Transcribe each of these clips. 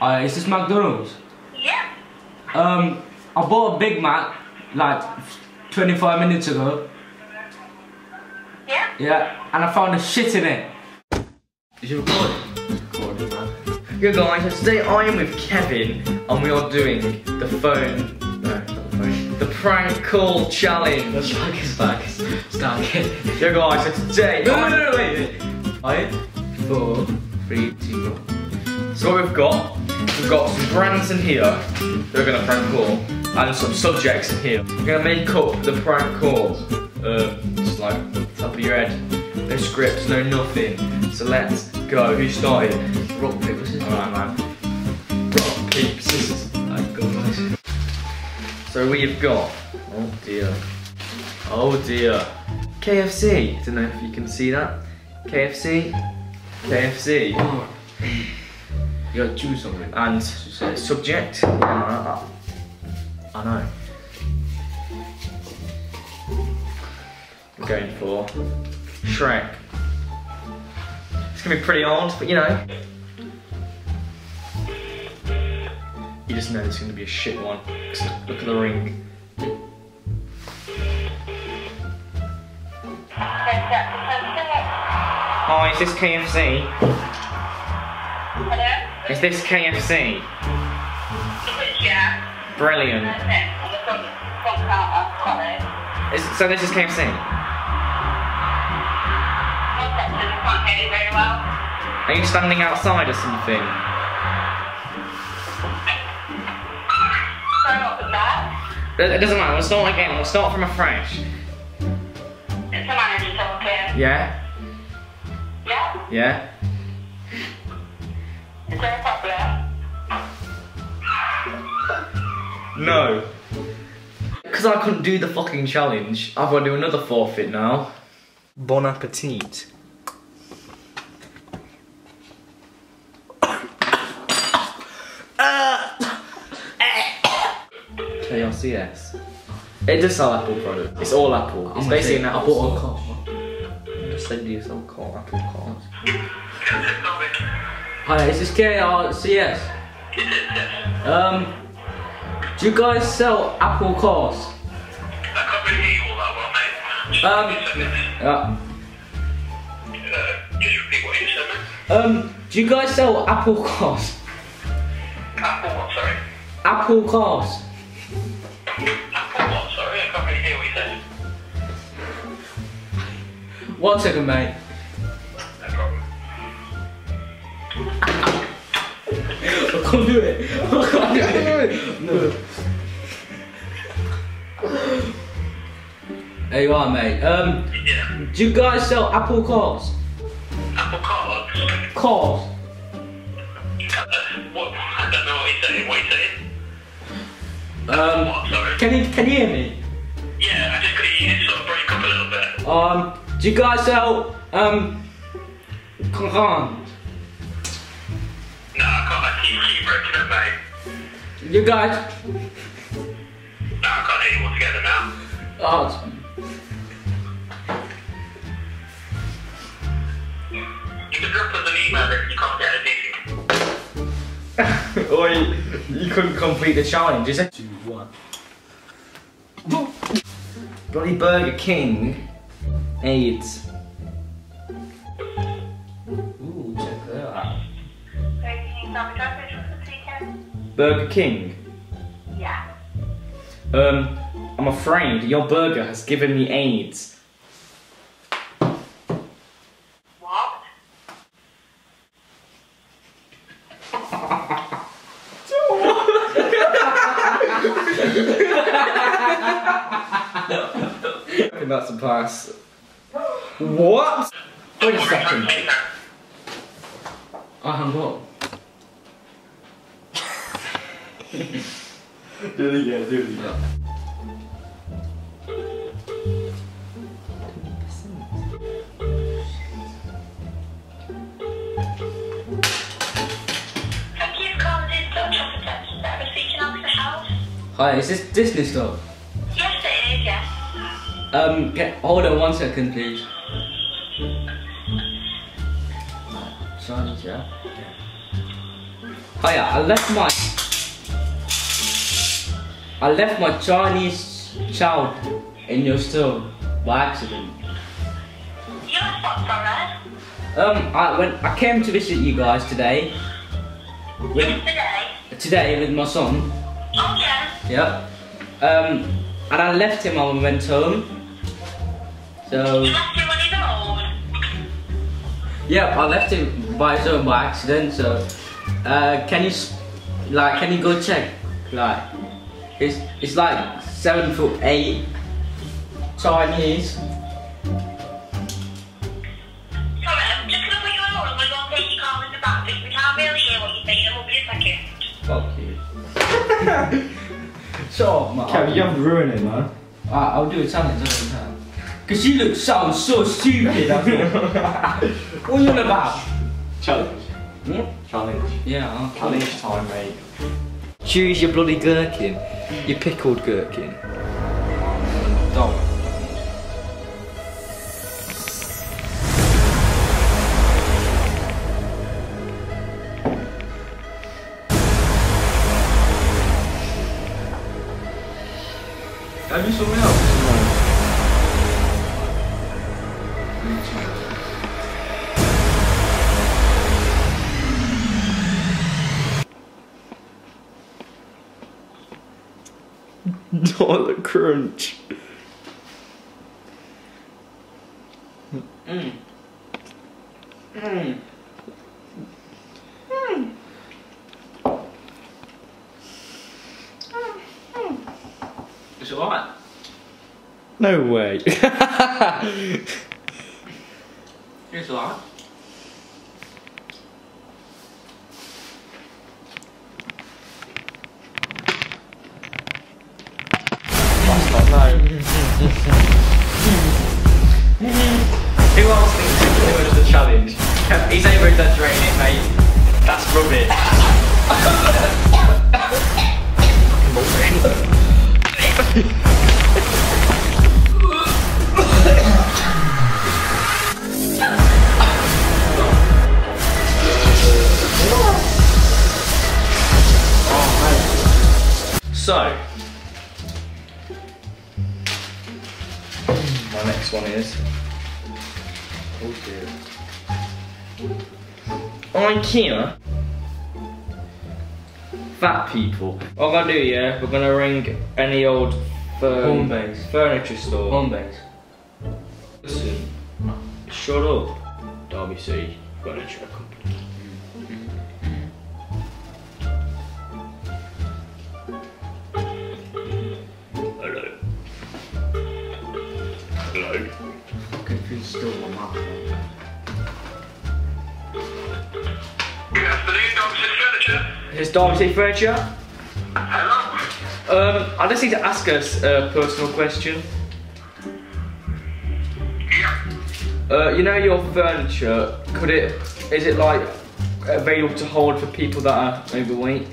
Uh, is this McDonald's? Yeah. Um, I bought a Big Mac like 25 minutes ago. Yeah. Yeah, and I found a shit in it. Is you recording? Recording, man. Yeah, guys, so today I am with Kevin, and we are doing the phone. No, not the phone. The prank call challenge. The shark is back. Start again. Yeah, guys, so today. No, no, no, wait. Five, Four. three, two, one. So what we've got, we've got some brands in here that we're gonna prank call, and some subjects in here. We're gonna make up the prank call. Uh, just like top of your head. No scripts, no nothing. So let's go. Who started? Rock, paper, scissors. Alright, man. Rock, paper, scissors. Alright, go, guys. So we've got. Oh dear. Oh dear. KFC. I Don't know if you can see that. KFC. KFC. Oh. You gotta choose something. And uh, subject. Yeah, I, I know. I'm going for Shrek. It's gonna be pretty hard, but you know. You just know it's gonna be a shit one. Look at the ring. Hi, is this KFC? Is this KFC? Yeah. Brilliant. On the front, front counter. Sorry. Is, so this is KFC? I can't hear you very well. Are you standing outside or something? Sorry, what that? It it doesn't matter, we'll start again, we'll start from afresh. It's the manager talking. Yeah? Yeah? Yeah? No. Because I couldn't do the fucking challenge, I've got to do another forfeit now. Bon appetit. KRCS. It does sell Apple products. It's all Apple. It's basically an Apple bought a store. car. Just send you some call, Apple cards. Hi, this is this KRCS? Um, do you guys sell Apple cars? I can't really hear you all that well, mate. Um, Just, repeat yeah. uh, just repeat what you said. Um, do you guys sell Apple cars? Apple what, sorry? Apple cars. Apple what, sorry? I can't really hear what you said. One second, mate. I can't do it. I can't do it. No. There you are, mate. Um, Yeah. do you guys sell Apple cars? Apple cards? Cars. Uh, what? I don't know what you're saying. What are you saying? Um, What, sorry? can you can you hear me? Yeah, I just could hear you sort of break up a little bit. Um, do you guys sell um cars? No, I can't. I keep, keep breaking up, mate. You guys? No, I can't hear you altogether now. Oh, You can drop us an email if you can't get anything. or you, you couldn't complete the challenge, is it? two, one. Bloody Burger King. AIDS. So can you tell for this weekend? Burger King. Yeah. Um, I'm afraid your burger has given me AIDS. What? I think that's a pass. What? Wait a second. I hung up. Do it again, do it again. Thank you for calling in Dr. Protection Service. Speaking on the house? Hi, is this Disney store? Yes, it is, yes. Um, get, hold on one second, please. Silence, yeah? Oh yeah, I left my I left my Chinese child in your store by accident. You know what's alright? Um, I when I came to visit you guys today. With, Today. today with my son. Oh yeah. Yep. Um, and I left him when we went home. So You left him on his own. yep, I left him by his own by accident. So uh, can you like can you go check like it's it's like seven foot eight Chinese. Sorry, I'm just gonna put you on hold. I'm gonna go and take your call in the back. We can't really hear what you're saying. It will be a second. Fuck you. Shut up, man. Kev, you have to ruin it, man. I, I'll do a challenge every time. Cause you look sound so stupid. What are you on about? Challenge. Hmm? Challenge. Yeah. okay. Challenge time, mate. Choose your bloody gherkin. Your pickled gherkin. Don't. Have you something else? Crunch. Mm. Mm. Mm. It's alright. No way. It's alright. So, my next one is. Oh dear. IKEA. Fat people. What we're gonna do, yeah? We're gonna ring any old base. furniture store. Home base. Listen, shut up. Derby City Furniture Company. Furniture. Is Derby City Furniture? Hello. Um, I just need to ask us a personal question. Yeah. Uh, you know your furniture, could it, is it like available to hold for people that are overweight?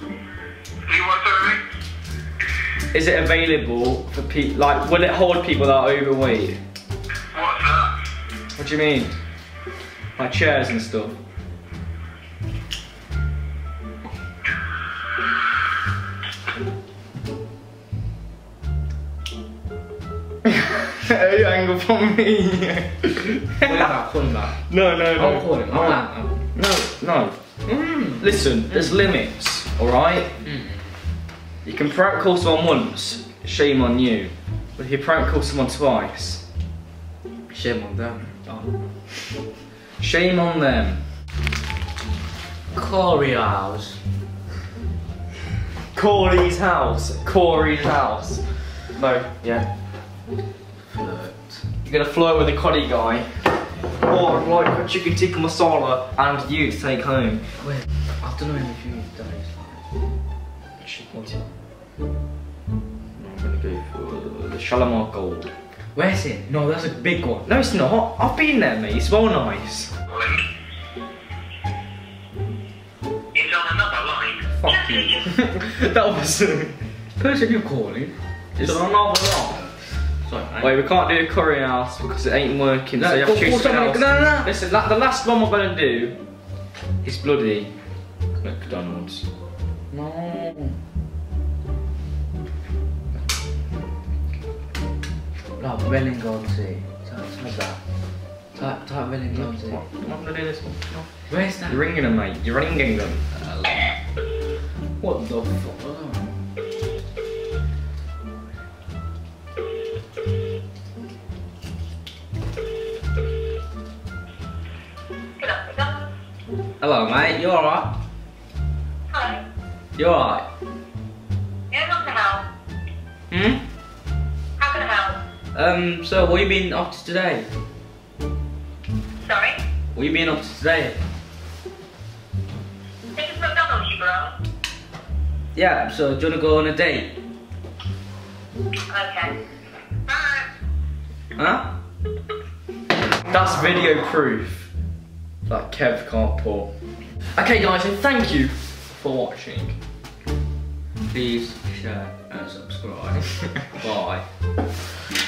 You want something? Is it available for people, like, will it hold people that are overweight? What's that? What do you mean? Like chairs and stuff? You hang up on me. Where that calling back? no, no, no. I'll call him. No, I'll no, no. Mm. Listen, there's limits, alright? Mm. You can prank call someone once, shame on you. But if you prank call someone twice, Shame on them. Oh. shame on them. Curry House. Corey's house. Corey's house. No, yeah. Flirt. You're gonna flirt with a coddy guy. Or like a chicken tikka masala and you to take home. Wait, I don't know if you that is Chicken tikka. I'm gonna go for the Shalimar Gold. Where's it? No, that's a big one. No, it's not. I've been there, mate. It's well nice. It's on another line. Fuck you. that was. Person you're calling is on another line. Sorry. Wait, we can't do a curry house because it ain't working. No, so you have to choose something else. no, no, no. Listen, la- the last one we're gonna do is bloody McDonald's. No. No, Wellington. Type, type that. Type, type Wellington. What? I'm gonna do this one. No. Where's that? You're ringing them, mate. You're ringing them. What the fuck? Hello, mate. You alright? Hi. You alright? Yeah, how can I help? Hmm? How can I help? Um, so what you been up to today? Sorry? What you been up to today? Think it's McDonald's, you bro. Yeah, so do you wanna go on a date? Okay. Bye. Huh? That's video proof that Kev can't pull. Okay, guys, and thank you for watching. Please share and subscribe. Bye.